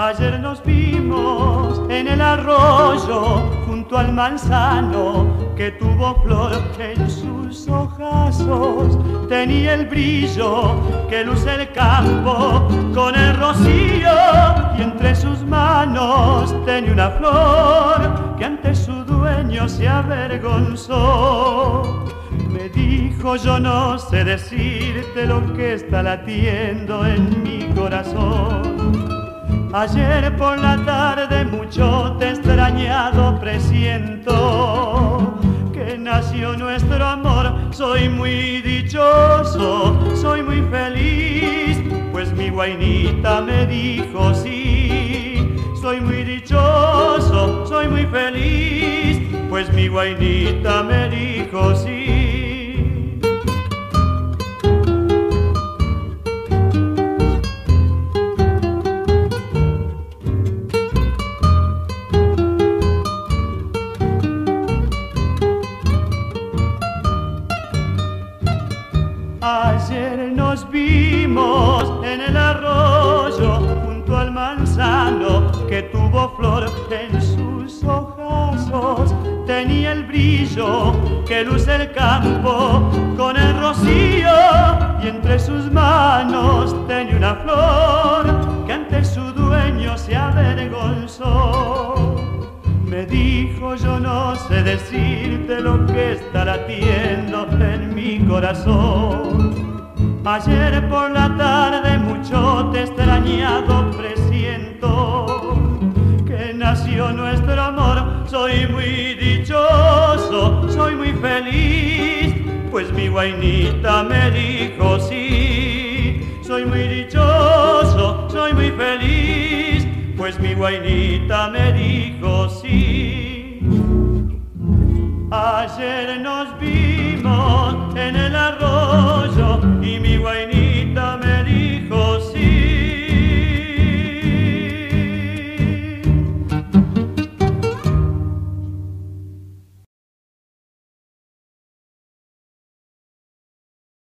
Ayer nos vimos en el arroyo junto al manzano que tuvo flor en sus ojazos. Tenía el brillo que luce el campo con el rocío y entre sus manos tenía una flor que ante su dueño se avergonzó. Me dijo yo no sé decirte lo que está latiendo en mi corazón. Ayer por la tarde mucho te extrañado presiento que nació nuestro amor. Soy muy dichoso, soy muy feliz, pues mi guainita me dijo sí. Soy muy dichoso, soy muy feliz, pues mi guainita me dijo sí. Ayer nos vimos en el arroyo junto al manzano que tuvo flor en sus ojazos. Tenía el brillo que luce el campo con el rocío y entre sus manos tenía una flor que ante su dueño se avergonzó. Me dijo yo no sé decirte lo que está latiendo en mi corazón. Ayer por la tarde mucho te extrañado presiento que nació nuestro amor. Soy muy dichoso, soy muy feliz, pues mi guainita me dijo sí. Soy muy dichoso, soy muy feliz, pues mi guainita me dijo sí. Ayer nos vimos en el arroz